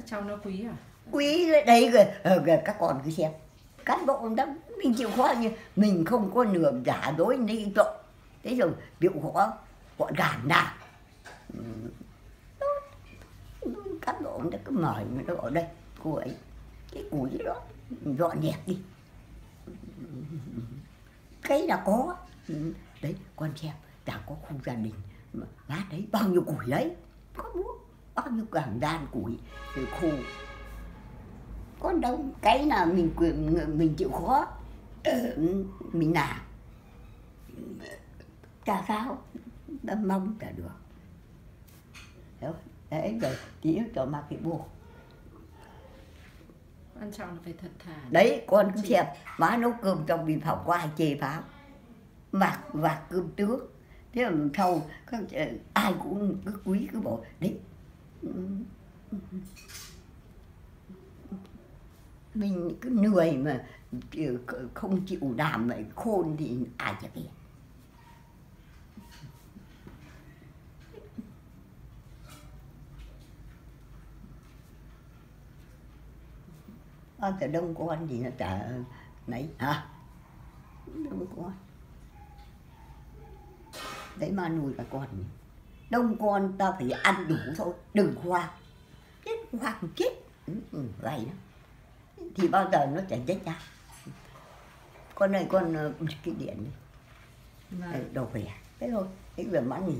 cháu nó quý à? Quý đấy rồi ờ, các con cứ xem. Cán bộ đó mình chịu khó như mình không có nửa giả dối nên trộm thế rồi chịu khó họ gàn nào ừ. cán bộ nó cứ mời nó ở đây, cô ấy. Cái củi đó dọn dẹp đi. Cái là có. Ừ. Đấy, con xem đã có khu gia đình mà lát đấy bao nhiêu củi đấy. Có muốn bao nhiêu càng gian củi từ khu. Con đâu cái là mình quyền mình chịu khó ờ, mình làm. Chả sao đâm mong chả được. Hiểu đấy rồi tí nữa cho mặc cái buộc quan trọng là phải thật thà đấy. Con cứ xem má nấu cơm trong biên phòng có ai chê pháo. Mặc vạc cơm trước. Thế mà sau các ờ, ai cũng cứ quý cứ bảo đấy mình cứ người mà không chịu làm mà khôn thì ai chả biết. Bao từ đông con thì nó trả nấy. Hả? Đông con đấy mà nuôi cả con. nhỉ đông con ta phải ăn đủ thôi đừng khoa chết khoa cũng chết. Ừ, ừ, gầy lắm thì bao giờ nó chả chết ra con này con ờ, cái điện đi. Vâng. đồ khỏe. Thế thôi thế giờ má nghỉ